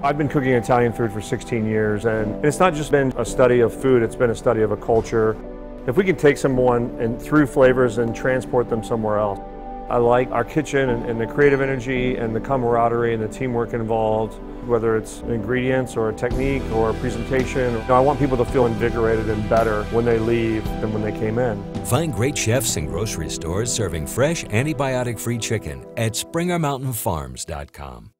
I've been cooking Italian food for 16 years, and it's not just been a study of food, it's been a study of a culture. If we can take someone and through flavors and transport them somewhere else. I like our kitchen and, and the creative energy and the camaraderie and the teamwork involved, whether it's ingredients or a technique or a presentation. You know, I want people to feel invigorated and better when they leave than when they came in. Find great chefs in grocery stores serving fresh, antibiotic free chicken at SpringerMountainFarms.com.